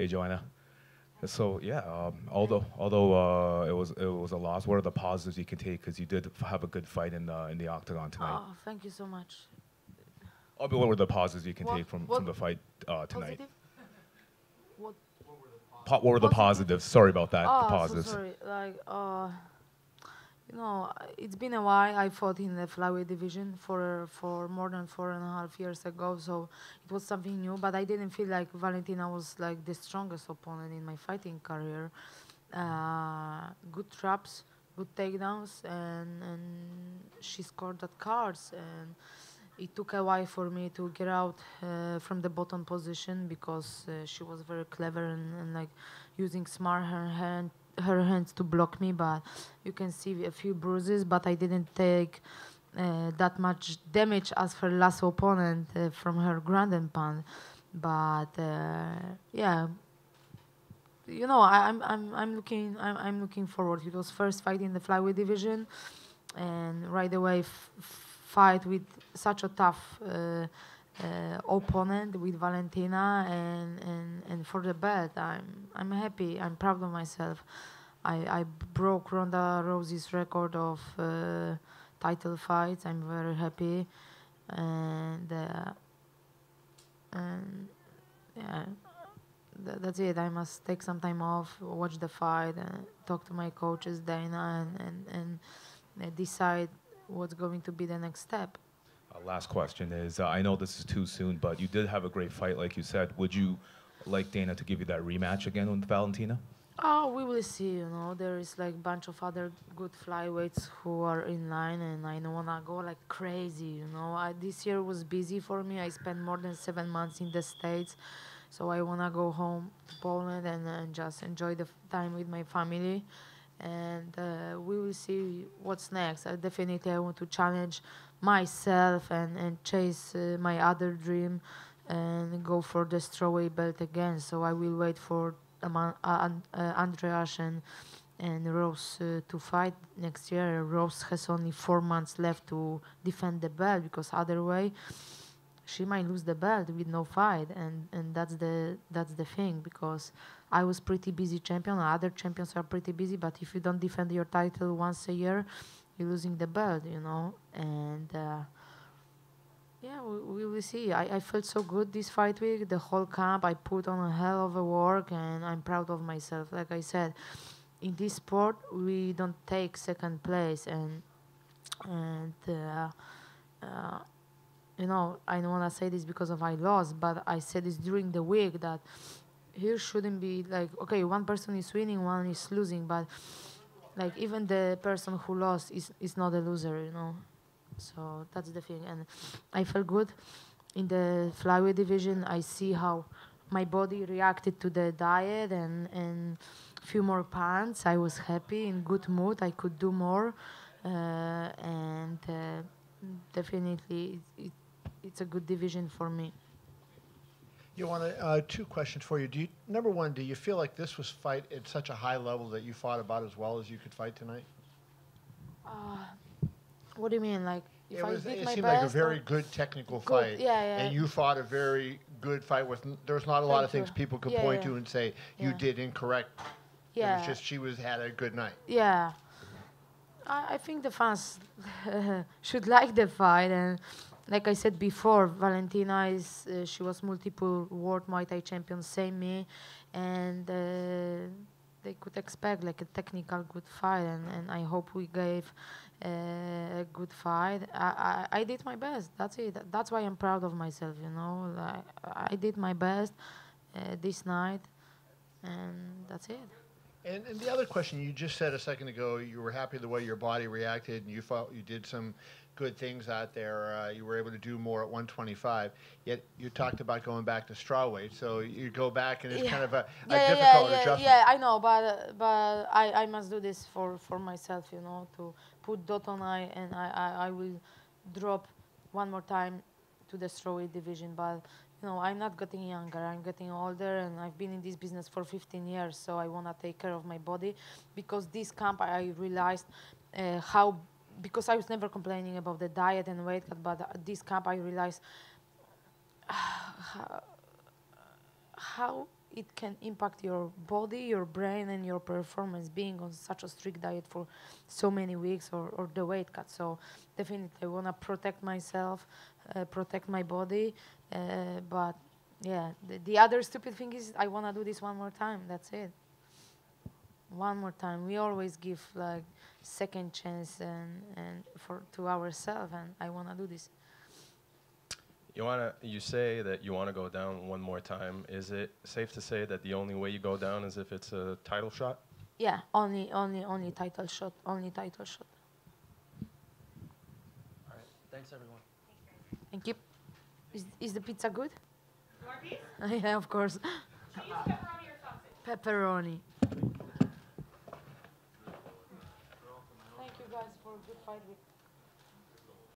Hey, Joanna. So yeah, um, although although uh, it was it was a loss, what are the positives you can take? Because you did have a good fight in the in the octagon tonight. Oh, thank you so much. I mean, what were the positives you can What- take from, from the fight uh, tonight? Positive? What? Po- what were the positives? Sorry about that. Oh, the so positives. sorry. Like, uh, you know, it's been a while. I fought in the flyweight division for for more than four and a half years ago, so it was something new. But I didn't feel like Valentina was like the strongest opponent in my fighting career. Uh, good traps, good takedowns, and and she scored at cards and. It took a while for me to get out uh, from the bottom position because uh, she was very clever and, and like using smart her hand her hands to block me but you can see a few bruises but i didn't take uh, that much damage as her last opponent uh, from her ground and pound. But uh, yeah. You know I, i'm i'm i'm looking I'm, I'm looking forward. It was first fight in the flyweight division and right away fight with such a tough uh, opponent with Valentina and, and, and for the belt I'm I'm happy. I'm proud of myself. I, I broke Ronda Rousey's record of uh, title fights. I'm very happy. And uh, and yeah th- that's it. I must take some time off watch the fight and talk to my coaches Dana and, and, and uh, decide what's going to be the next step. Uh, last question is: uh, I know this is too soon, but you did have a great fight, like you said. Would you like Dana to give you that rematch again with Valentina? Oh, we will see. You know, there is like a bunch of other good flyweights who are in line, and I don't wanna go like crazy. You know, I, this year was busy for me. I spent more than seven months in the states, so I wanna go home to Poland and, and just enjoy the time with my family. And uh, we will see what's next. I definitely I want to challenge myself and and chase uh, my other dream, and go for the strawweight belt again. So I will wait for uh, uh, Andrade and and Rose uh, to fight next year. Rose has only four months left to defend the belt because other way she might lose the belt with no fight and and that's the that's the thing because I was pretty busy champion other champions are pretty busy but if you don't defend your title once a year you're losing the belt you know and uh, yeah, we, we will see. I, I felt so good this fight week. The whole camp, I put on a hell of a work, and I'm proud of myself. Like I said, in this sport, we don't take second place, and and uh, uh, you know, I don't want to say this because of I lost, but I said this during the week that here shouldn't be like okay, one person is winning, one is losing, but like even the person who lost is is not a loser, you know. So that's the thing, and I felt good in the flyweight division. I see how my body reacted to the diet and and few more pounds. I was happy, in good mood. I could do more, uh, and uh, definitely it, it, it's a good division for me. You want uh, two questions for you. Do you. Number one, do you feel like this was fight at such a high level that you fought about as well as you could fight tonight? What do you mean, like if it I was, did it my seemed best? like a very good technical Good, fight. yeah, yeah. And you fought a very good fight with. n- There's not a lot of things you. people could Yeah, point yeah. to and say you Yeah. did incorrect. Yeah. It was just she was had a good night. Yeah. I, I think the fans should like the fight and like I said before, Valentina is uh, she was multiple world Muay Thai champion, same me, and uh, they could expect like a technical good fight, and, and I hope we gave uh, a good fight. I, I I did my best. That's it. That's why I'm proud of myself. You know, like, I did my best uh, this night, and that's it. And, and the other question you just said a second ago, you were happy the way your body reacted, and you felt you did some good things out there. Uh, you were able to do more at 125. Yet you talked about going back to straw weight, so you go back, and it's Yeah. kind of a, a yeah, difficult yeah, yeah, adjustment. yeah, I know, but uh, but I, I must do this for, for myself, you know, to put dot on I and I, I, I will drop one more time to the straw weight division. But you know, I'm not getting younger. I'm getting older, and I've been in this business for 15 years. So I wanna take care of my body, because this camp I realized uh, how because I was never complaining about the diet and weight cut, but at this camp I realized how it can impact your body, your brain, and your performance being on such a strict diet for so many weeks or, or the weight cut. So definitely, I want to protect myself, uh, protect my body. Uh, but yeah, the, the other stupid thing is I want to do this one more time. That's it. One more time. We always give like second chance and, and for to ourselves, and I want to do this. You wanna, you say that you want to go down one more time. Is it safe to say that the only way you go down is if it's a title shot? Yeah, only only only title shot, only title shot. All right. Thanks, everyone. Thank you. Is, is the pizza good? More piece? yeah, of course. Cheese, pepperoni, or sausage? Pepperoni. Thank you guys for a good fight with